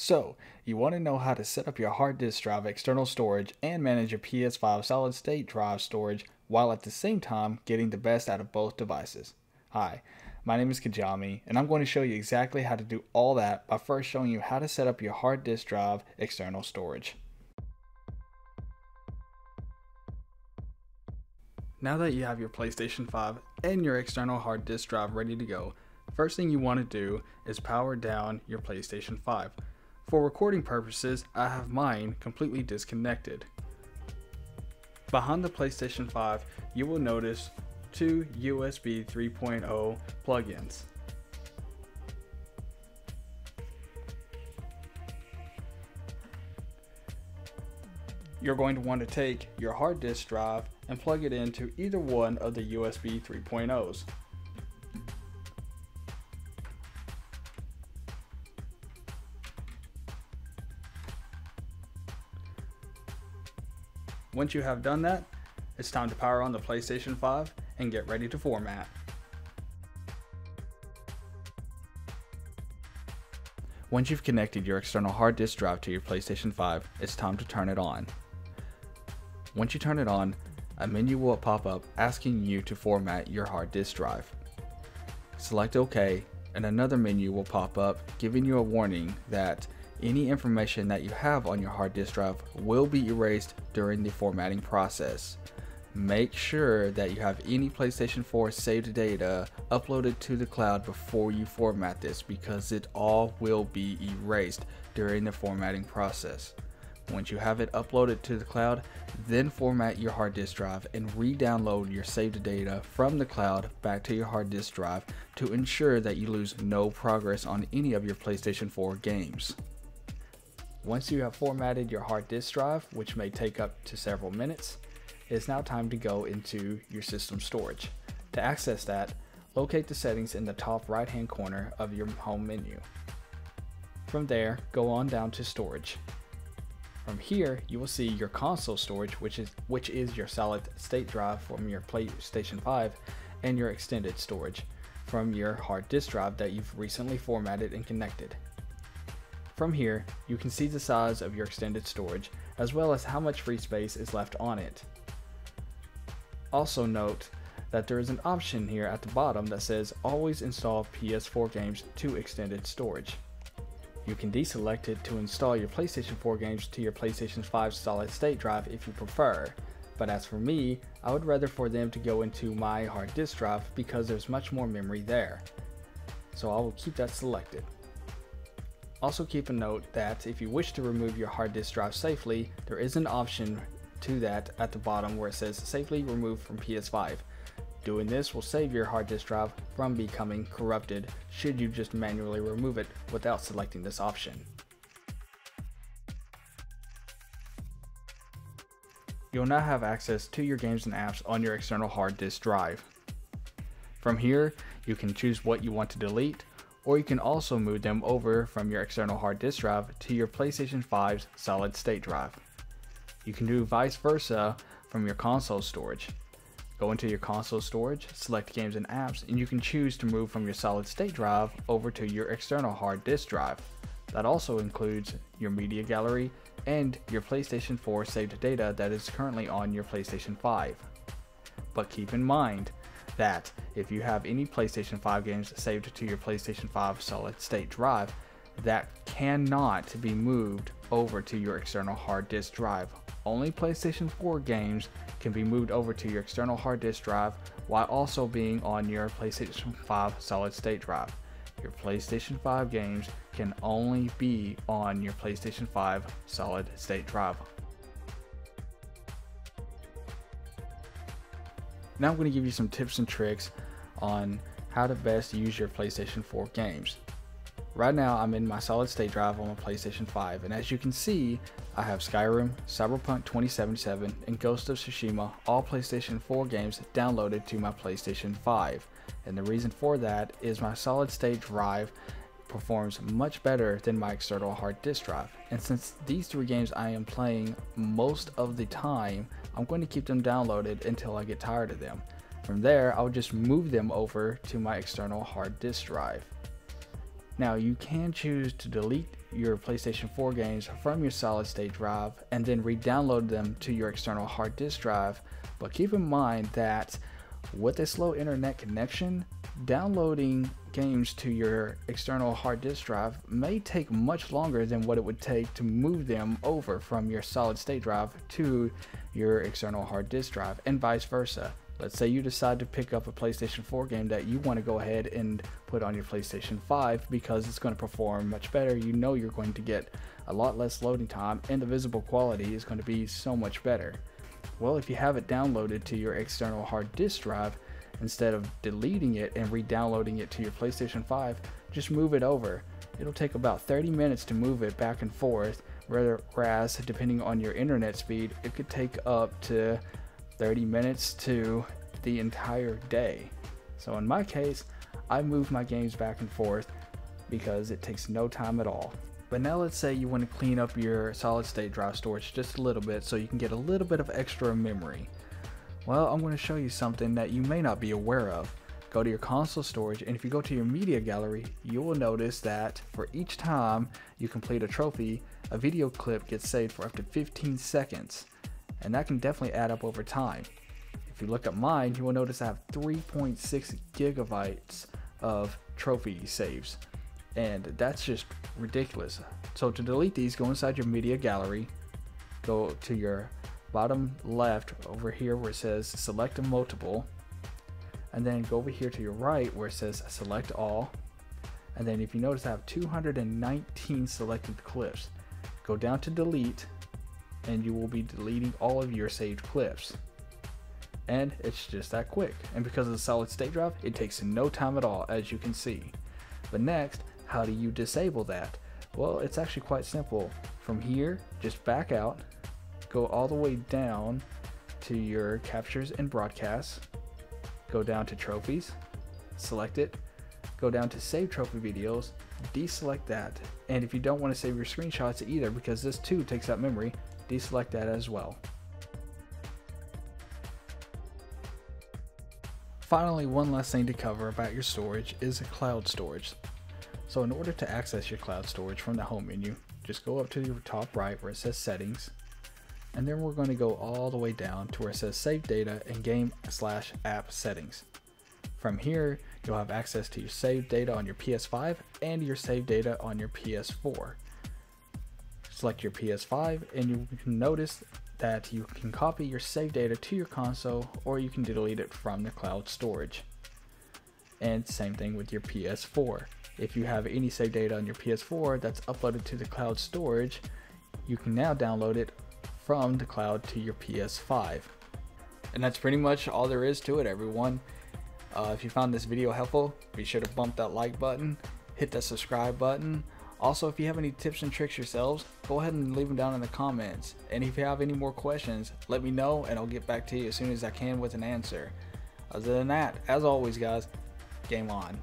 So, you want to know how to set up your hard disk drive external storage and manage your PS5 solid state drive storage while at the same time getting the best out of both devices. Hi, my name is Kejame, and I'm going to show you exactly how to do all that by first showing you how to set up your hard disk drive external storage. Now that you have your PlayStation 5 and your external hard disk drive ready to go, first thing you want to do is power down your PlayStation 5. For recording purposes, I have mine completely disconnected. Behind the PlayStation 5, you will notice two USB 3.0 plugins. You're going to want to take your hard disk drive and plug it into either one of the USB 3.0s. Once you have done that, it's time to power on the PlayStation 5 and get ready to format. Once you've connected your external hard disk drive to your PlayStation 5, it's time to turn it on. Once you turn it on, a menu will pop up asking you to format your hard disk drive. Select OK, and another menu will pop up giving you a warning that any information that you have on your hard disk drive will be erased during the formatting process. Make sure that you have any PlayStation 4 saved data uploaded to the cloud before you format this because it all will be erased during the formatting process. Once you have it uploaded to the cloud, then format your hard disk drive and re-download your saved data from the cloud back to your hard disk drive to ensure that you lose no progress on any of your PlayStation 4 games. Once you have formatted your hard disk drive, which may take up to several minutes, it is now time to go into your system storage. To access that, locate the settings in the top right hand corner of your home menu. From there, go on down to storage. From here, you will see your console storage, which is which is your solid state drive from your PlayStation 5 and your extended storage from your hard disk drive that you've recently formatted and connected. From here, you can see the size of your extended storage as well as how much free space is left on it. Also note that there is an option here at the bottom that says always install PS4 games to extended storage. You can deselect it to install your PlayStation 4 games to your PlayStation 5 solid state drive if you prefer, but as for me, I would rather for them to go into my hard disk drive because there's much more memory there. So I will keep that selected. Also keep a note that if you wish to remove your hard disk drive safely, there is an option to that at the bottom where it says safely remove from PS5. Doing this will save your hard disk drive from becoming corrupted should you just manually remove it without selecting this option. You'll now have access to your games and apps on your external hard disk drive. From here, you can choose what you want to delete, or you can also move them over from your external hard disk drive to your PlayStation 5's solid state drive. You can do vice versa from your console storage. Go into your console storage, select games and apps, and you can choose to move from your solid state drive over to your external hard disk drive. That also includes your media gallery and your PlayStation 4 saved data that is currently on your PlayStation 5. But keep in mind that if you have any PlayStation 5 games saved to your PlayStation 5 solid state drive, that cannot be moved over to your external hard disk drive only PlayStation 4 games can be moved over to your external hard disk drive while also being on your PlayStation 5 solid state drive. Your PlayStation 5 games can only be on your PlayStation 5 solid state drive. Now I'm going to give you some tips and tricks on how to best use your PlayStation 4 games. Right now I'm in my solid state drive on my PlayStation 5 and as you can see I have Skyrim, Cyberpunk 2077 and Ghost of Tsushima all PlayStation 4 games downloaded to my PlayStation 5 and the reason for that is my solid state drive performs much better than my external hard disk drive and since these three games I am playing most of the time I'm going to keep them downloaded until I get tired of them. From there I'll just move them over to my external hard disk drive. Now you can choose to delete your PlayStation 4 games from your solid state drive and then re-download them to your external hard disk drive. But keep in mind that with a slow internet connection, downloading games to your external hard disk drive may take much longer than what it would take to move them over from your solid state drive to your external hard disk drive and vice versa. Let's say you decide to pick up a PlayStation 4 game that you want to go ahead and put on your PlayStation 5 because it's going to perform much better. You know you're going to get a lot less loading time and the visible quality is going to be so much better. Well, if you have it downloaded to your external hard disk drive, instead of deleting it and re-downloading it to your PlayStation 5, just move it over. It'll take about 30 minutes to move it back and forth, whereas depending on your internet speed, it could take up to 30 minutes to the entire day. So in my case, I move my games back and forth because it takes no time at all. But now let's say you want to clean up your solid state drive storage just a little bit so you can get a little bit of extra memory. Well, I'm going to show you something that you may not be aware of. Go to your console storage and if you go to your media gallery, you will notice that for each time you complete a trophy, a video clip gets saved for up to 15 seconds. And that can definitely add up over time. If you look at mine, you will notice I have 3.6 gigabytes of trophy saves and that's just ridiculous. So to delete these, go inside your media gallery, go to your bottom left over here where it says select a multiple, and then go over here to your right where it says select all. And then if you notice I have 219 selected clips. Go down to delete and you will be deleting all of your saved clips. And it's just that quick. And because of the solid state drive, it takes no time at all as you can see. But next, how do you disable that? Well, it's actually quite simple. From here, just back out, go all the way down to your captures and broadcasts, go down to trophies, select it, go down to save trophy videos, deselect that. And if you don't want to save your screenshots either, because this too takes up memory, deselect that as well. Finally, one last thing to cover about your storage is cloud storage. So in order to access your cloud storage from the home menu, just go up to your top right where it says settings, and then we're going to go all the way down to where it says save data and game slash app settings. From here, you'll have access to your saved data on your PS5 and your saved data on your PS4. Select your PS5 and you can notice that you can copy your saved data to your console or you can delete it from the cloud storage. And same thing with your PS4 if you have any save data on your PS4 that's uploaded to the cloud storage, you can now download it from the cloud to your PS5. And that's pretty much all there is to it, everyone. Uh, if you found this video helpful, be sure to bump that like button, hit that subscribe button. Also, if you have any tips and tricks yourselves, go ahead and leave them down in the comments. And if you have any more questions, let me know and I'll get back to you as soon as I can with an answer. Other than that, as always, guys, game on.